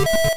you